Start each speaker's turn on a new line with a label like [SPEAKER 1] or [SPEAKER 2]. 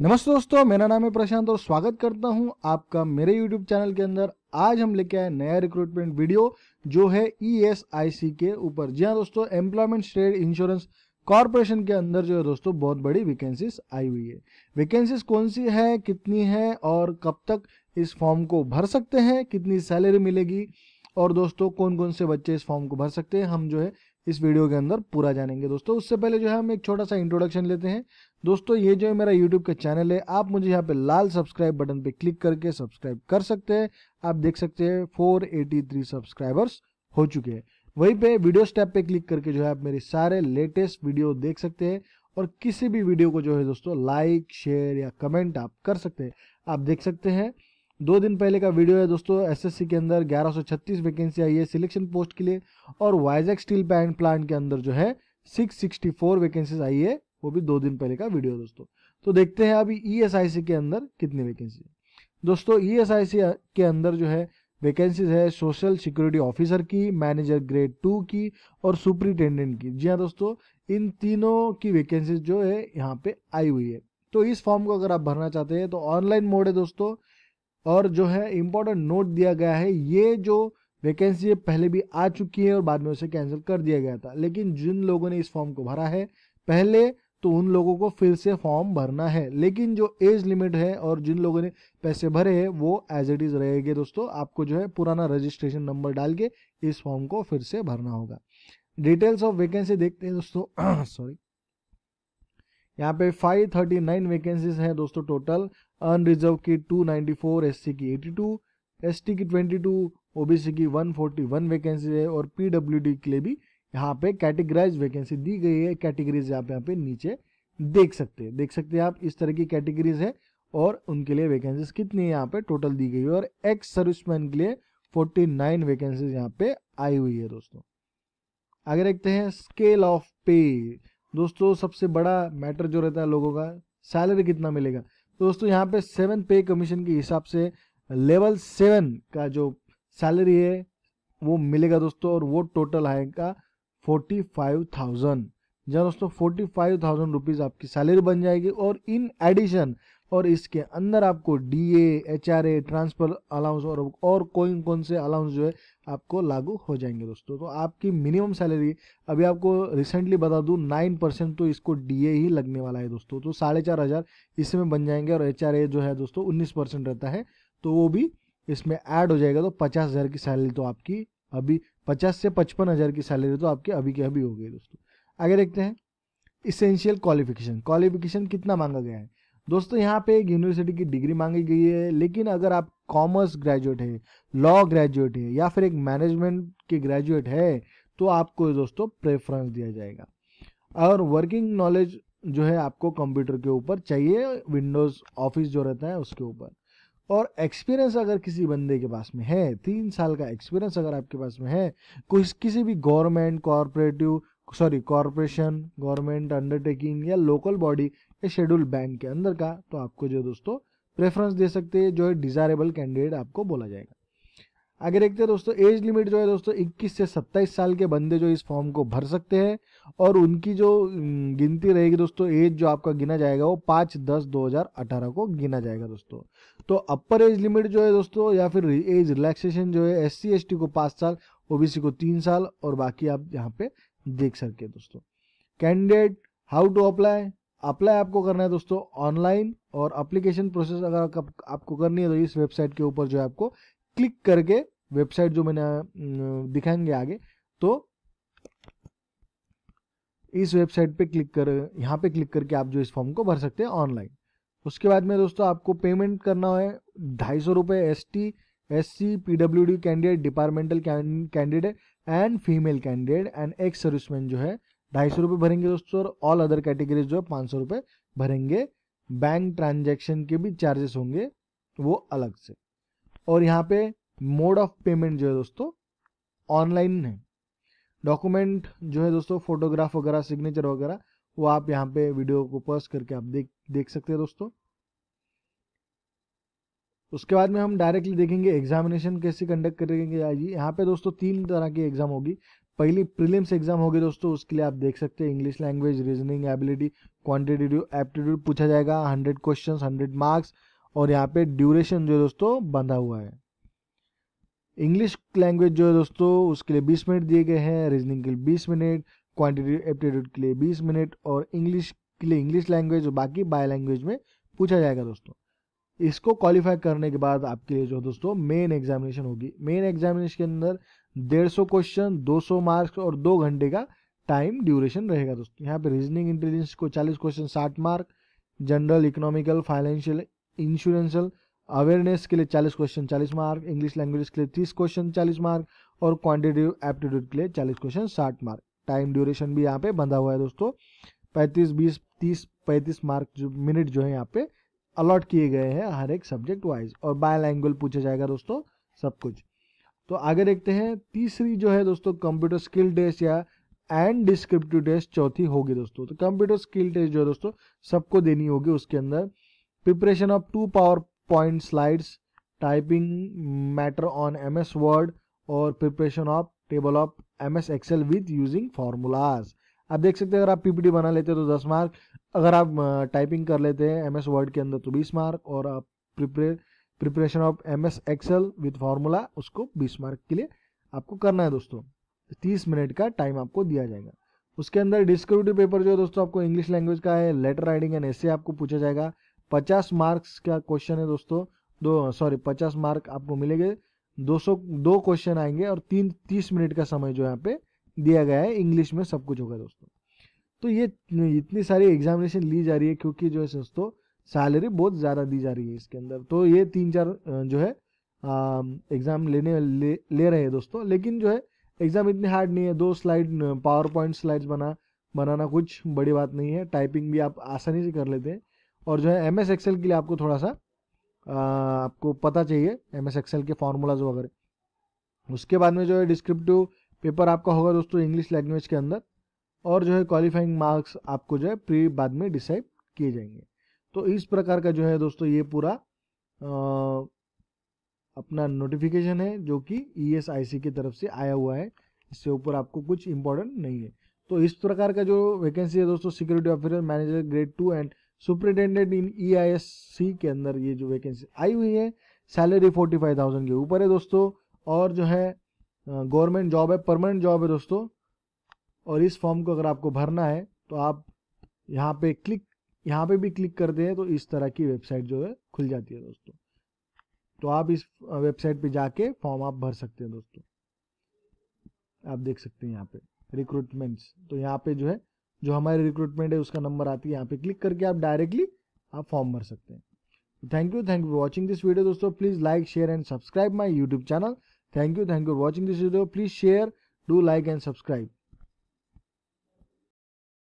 [SPEAKER 1] नमस्ते दोस्तों, मेरा नाम है प्रशांत और स्वागत करता हूँ आपका मेरे YouTube चैनल के अंदर। आज हम लेके आए नया रिक्रूटमेंट वीडियो जो है ईएसआईसी के ऊपर। जी हाँ दोस्तों एम्प्लॉयमेंट स्टेट इंश्योरेंस कॉरपोरेशन के अंदर जो है दोस्तों, बहुत बड़ी वैकेंसीज आई हुई है। वैकेंसीज कौन सी है, कितनी है और कब तक इस फॉर्म को भर सकते हैं, कितनी सैलरी मिलेगी और दोस्तों कौन कौन से बच्चे इस फॉर्म को भर सकते हैं, हम जो है इस वीडियो के अंदर पूरा जानेंगे। दोस्तों, उससे पहले जो है, हम एक छोटा सा इंट्रोडक्शन लेते हैं। दोस्तों, ये जो है मेरा यूट्यूब का चैनल है, आप मुझे यहाँ पे लाल सब्सक्राइब बटन पे क्लिक करके सब्सक्राइब कर सकते हैं। आप देख सकते हैं 483 सब्सक्राइबर्स हो चुके हैं। वहीं पे वीडियो स्टेप पे क्लिक करके जो है, आप मेरे सारे लेटेस्ट वीडियो देख सकते हैं और किसी भी वीडियो को जो है, दोस्तों लाइक शेयर या कमेंट आप कर सकते हैं। आप देख सकते हैं दो दिन पहले का वीडियो है दोस्तों एसएससी के अंदर 1136 वैकेंसी आई है सिलेक्शन पोस्ट के लिए और वाइजैक स्टील पैंट प्लांट के अंदर जो है 664 वैकेंसीज आई है, वो भी दो दिन पहले का वीडियो है दोस्तों। तो देखते हैं अभी ईएसआईसी के अंदर कितनी वैकेंसी है। दोस्तों ईएसआईसी के अंदर जो है वैकेंसीज है सोशल सिक्योरिटी ऑफिसर की मैनेजर ग्रेड टू की और सुपरिटेंडेंट की। जी हाँ दोस्तों, इन तीनों की वैकेंसीज जो है यहाँ पे आई हुई है। तो इस फॉर्म को अगर आप भरना चाहते हैं तो ऑनलाइन मोड है दोस्तों। और जो है इम्पोर्टेंट नोट दिया गया है, ये जो वैकेंसी है, पहले भी आ चुकी है और बाद में उसे कैंसिल कर दिया गया था। लेकिन जिन लोगों ने इस फॉर्म को भरा है, पहले तो उन लोगों को फिर से फॉर्म भरना है। लेकिन जो एज लिमिट है और जिन लोगों ने पैसे भरे हैं, वो एज इट इज़ रहेंगे दोस्तों। आपको जो है पुराना रजिस्ट्रेशन नंबर डाल के इस फॉर्म को फिर से भरना होगा। डिटेल्स ऑफ़ वैकेंसी देखते हैं दोस्तों। सॉरी यहाँ पे 539 वैकेंसीज हैं दोस्तों टोटल अनरिजर्व की 294 एससी की 82 एसटी की 22 ओबीसी की 141 वैकेंसी है और पीडब्ल्यूडी के लिए भी यहाँ पे कैटेगराइज वैकेंसी दी गई है। कैटेगरीज आप यहाँ पे नीचे देख सकते हैं। देख सकते हैं आप इस तरह की कैटेगरीज है और उनके लिए वैकेंसीज कितनी है यहाँ पे टोटल दी गई है और एक्स सर्विसमैन के लिए 49 वैकेंसीज यहाँ पे आई हुई है दोस्तों। आगे देखते हैं स्केल ऑफ़ पे दोस्तों, सबसे बड़ा मैटर जो रहता है लोगों का सैलरी कितना मिलेगा? तो दोस्तों, यहाँ पे सेवन पे कमीशन के हिसाब से लेवल सेवन का जो सैलरी है, वो मिलेगा दोस्तों, और वो टोटल आएगा फोर्टी फाइव थाउज़ेंड जहाँ दोस्तों फोर्टी फाइव थाउज़ेंड रुपीज़ आपकी सैलरी बन जाएगी, और इन एडिशन और इसके अंदर आपको D H R A transfer allowance और और कौन कौन से अलाउंस जो है आपको लागू हो जाएँगे दोस्तों। तो आपकी मिनिमम सैलरी अभी आपको रिसेंटली बता दूँ नाइन परसेंट तो इसको डीए ही लगने वाला है दोस्तों। तो साढ़े चार हज़ार इसमें बन जाएँगे और एच आर ए जो है दोस्तों, उन्नीस परसेंट रहता है। तो वो भी इसमें ऐड हो जाएगा तो पचास हज़ार की सैलरी तो आपकी अभी पचास से पचपन हज़ार की सैलरी तो आपकी अभी के अभी हो गई दोस्तों। आगे देखते हैं। इसेंशियल क्वालिफिकेशन क्वालिफिकेशन कितना मांगा गया है? दोस्तों, यहाँ पे एक यूनिवर्सिटी की डिग्री मांगी गई है, लेकिन अगर आप कॉमर्स ग्रेजुएट है लॉ ग्रेजुएट है, या फिर एक मैनेजमेंट के ग्रेजुएट है तो आपको दोस्तों प्रेफरेंस दिया जाएगा। और वर्किंग नॉलेज जो है आपको कंप्यूटर के ऊपर चाहिए विंडोज़ ऑफ़िस जो रहता है उसके ऊपर। और एक्सपीरियंस अगर किसी बंदे के पास में है, तीन साल का एक्सपीरियंस अगर आपके पास में है, कोई किसी भी government corporative sorry corporation government undertaking या लोकल बॉडी शेड्यूल बैंक के अंदर का तो आपको जो दोस्तों प्रेफरेंस दे सकते हैं, जो है डिजायरेबल कैंडिडेट आपको बोला जाएगा। आगे देखते हैं दोस्तों एज लिमिट जो है दोस्तों 21 से 27 साल के बंदे जो इस फॉर्म को भर सकते हैं, और उनकी जो गिनती रहेगी दोस्तों एज जो आपका गिना जाएगा वो पाँच दस दो हज़ार अठारह को गिना जाएगा दोस्तों। तो अपर एज लिमिट जो है दोस्तों, या फिर एज रिलैक्सेशन जो है एस सी को पाँच साल ओबीसी को तीन साल, और बाकी आप यहाँ पे देख सकते दोस्तों। Candidate how to apply apply आपको करना है दोस्तों ऑनलाइन और अप्लीकेशन प्रोसेस अगर आपको करनी है तो इस वेबसाइट के ऊपर जो है आपको क्लिक करके वेबसाइट जो मैंने दिखाएँगे आगे तो इस वेबसाइट पे क्लिक कर, यहाँ पे क्लिक करके आप जो इस फॉर्म को भर सकते हैं ऑनलाइन उसके बाद में दोस्तों आपको पेमेंट करना है ढाई सौ रुपये S T S C P W D candidate departmental candidate and female candidate and ex serviceman जो है ढाई सौ रुपये भरेंगे दोस्तों, और ऑल अदर कैटेगरीज जो है पाँच सौ रुपये भरेंगे। बैंक ट्रांजेक्शन के भी चार्जेस होंगे, वो अलग से। और यहाँ पे मोड ऑफ़ पेमेंट जो है दोस्तों ऑनलाइन है। डॉक्यूमेंट जो है दोस्तों फोटोग्राफ वगैरह सिग्नेचर वगैरह, वो आप यहाँ पे वीडियो को पोस्ट करके आप देख देख सकते हैं दोस्तों। उसके बाद में हम डायरेक्टली देखेंगे एग्जामिनेशन कैसे कंडक्ट करेंगे। यहाँ पे दोस्तों तीन तरह की एग्ज़ाम होगी। पहली प्रीलिम्स एग्ज़ाम होगी दोस्तों, उसके लिए आप देख सकते हैं English language reasoning ability quantitative aptitude पूछा जाएगा हंड्रेड क्वेश्चन हंड्रेड मार्क्स और यहाँ पे ड्यूरेशन जो दोस्तों, बंधा हुआ है। इंग्लिश लैंग्वेज जो है दोस्तों, उसके लिए 20 मिनट दिए गए हैं रीजनिंग के लिए 20 मिनट क्वांटिटेटिव एप्टीट्यूड के लिए 20 मिनट, और इंग्लिश के लिए इंग्लिश लैंग्वेज और बाकी बाय लैंग्वेज में पूछा जाएगा दोस्तों। इसको क्वालिफाई करने के बाद आपके लिए जो दोस्तों मेन एग्जामिनेशन होगी। मेन एग्जामिनेशन के अंदर डेढ़ सौ क्वेश्चन दो सौ मार्क्स और दो घंटे का टाइम ड्यूरेशन रहेगा दोस्तों। यहाँ पे रीजनिंग इंटेलिजेंस को चालीस क्वेश्चन साठ मार्क जनरल इकोनॉमिकल फाइनेंशियल इंश्योरेंशियल अवेयरनेस के लिए चालीस क्वेश्चन चालीस मार्क इंग्लिश लैंग्वेज के लिए तीस क्वेश्चन चालीस मार्क और क्वान्टिटिव एप्टीट्यूड के लिए चालीस क्वेश्चन साठ मार्क टाइम ड्यूरेशन भी यहाँ पे बंधा हुआ है दोस्तों। पैंतीस, बीस, तीस, पैंतीस मार्क जो मिनट जो है यहाँ पे अलॉट किए गए हैं हर एक सब्जेक्ट वाइज और बाय लैंग्वेज पूछा जाएगा दोस्तों सब कुछ। तो आगे देखते हैं, तीसरी जो है दोस्तों कंप्यूटर स्किल टेस्ट या एंड डिस्क्रिप्टिव टेस्ट चौथी होगी दोस्तों। तो कंप्यूटर स्किल टेस्ट जो है दोस्तों, सबको देनी होगी उसके अंदर। Preparation of two PowerPoint slides typing matter on M S word और preparation of table of M S Excel with using formulas आप देख सकते हैं, अगर आप पीपीटी बना लेते हैं तो दस मार्क अगर आप टाइपिंग कर लेते हैं एम एस वर्ड के अंदर तो बीस मार्क और आप prepare preparation of M S Excel with formula उसको बीस मार्क के लिए आपको करना है दोस्तों। तीस मिनट का टाइम आपको दिया जाएगा। उसके अंदर डिस्क्रिप्टिव पेपर जो है दोस्तों आपको इंग्लिश लैंग्वेज का है लेटर राइटिंग एंड ऐसे आपको पूछा जाएगा। पचास मार्क्स का क्वेश्चन है दोस्तों। दो सॉरी पचास मार्क आपको मिलेंगे। दो सौ, दो क्वेश्चन आएँगे और तीन, तीस मिनट का समय जो यहाँ पे दिया गया है। इंग्लिश में सब कुछ होगा दोस्तों। तो ये, इतनी सारी एग्जामिनेशन ली जा रही है क्योंकि जो है दोस्तों सैलरी बहुत ज़्यादा दी जा रही है इसके अंदर। तो ये तीन चार जो है एग्ज़ाम लेने ले, ले रहे हैं दोस्तों। लेकिन जो है एग्ज़ाम इतनी हार्ड नहीं है। दो स्लाइड पावर पॉइंट स्लाइड्स बना बनाना कुछ बड़ी बात नहीं है। टाइपिंग भी आप आसानी से कर लेते हैं। और जो है एम एस एक्सेल के लिए आपको थोड़ा सा आ, आपको पता चाहिए। एम एस एक्सेल के फार्मूलाज वगैरह। उसके बाद में जो है डिस्क्रिप्टिव पेपर आपका होगा दोस्तों इंग्लिश लैंग्वेज के अंदर। और जो है क्वालिफाइंग मार्क्स आपको जो है प्री बाद में डिसाइड किए जाएँगे। तो इस प्रकार का जो है दोस्तों ये पूरा आ, अपना नोटिफिकेशन है जो कि ई e की तरफ़ से आया हुआ है। इससे ऊपर आपको कुछ इंपॉर्टेंट नहीं है। तो इस प्रकार का जो वैकेंसी है दोस्तों security officer manager grade two and superintendent in E के अंदर ये जो वैकेंसी आई हुई है सैलरी फोर्टी फाइव थाउज़ेंड के ऊपर है दोस्तों। और जो है गवर्नमेंट जॉब है परमानेंट जॉब है दोस्तों। और इस फॉर्म को अगर आपको भरना है तो आप यहाँ पे क्लिक यहाँ पे भी क्लिक करते हैं तो इस तरह की वेबसाइट जो है खुल जाती है दोस्तों। तो आप इस वेबसाइट पे जाके फॉर्म आप भर सकते हैं दोस्तों। आप देख सकते हैं यहाँ पे रिक्रूटमेंट्स तो यहाँ पे जो है, जो हमारे रिक्रूटमेंट है उसका नंबर आती है, यहाँ पे क्लिक करके आप डायरेक्टली आप फॉर्म भर सकते हैं। Thank you thank you for watching this video दोस्तों। Please like share and subscribe my YouTube channel thank you thank you watching this video please share do like and subscribe